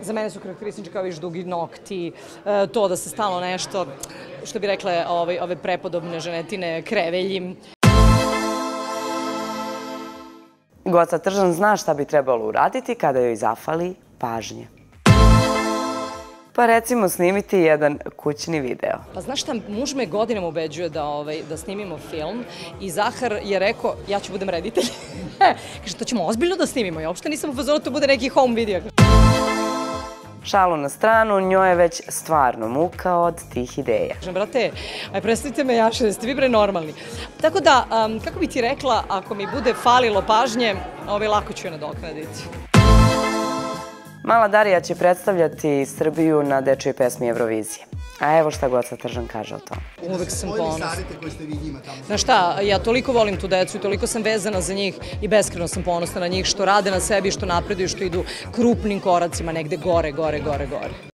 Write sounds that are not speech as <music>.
Za mene su karakteristični kao viš dugi nokti, e, to da se stalno nešto, što bi rekle ove, ove prepodobne ženetine, kreveljim. Goca Tržan zna šta bi trebalo uraditi kada joj zafali pažnje. Pa recimo snimiti jedan kućni video. Pa znaš šta, muž me godinama ubeđuje da, ovaj, da snimimo film i Zahar je rekao, ja ću budem reditelj. <laughs> Kaže, to ćemo ozbiljno da snimimo. Ja uopšte nisam u fazonu, to bude neki home video. Šalu na stranu, njoj je već stvarno muka od tih ideja. Brate, aj predstavite me Jaše, da ste vi bre normalni. Tako da, kako bi ti rekla, ako mi bude falilo pažnje, ovaj, lako ću je nadoknaditi. Mala Darija će predstavljati Srbiju na dečoj pesmi Eurovizije. A evo šta Goca Tržan kaže o tom. Uvek sam ponosna. Znaš šta, ja toliko volim tu decu i toliko sam vezana za njih i beskreno sam ponosna na njih što rade na sebi, što napreduju, što idu krupnim koracima negde gore, gore, gore, gore.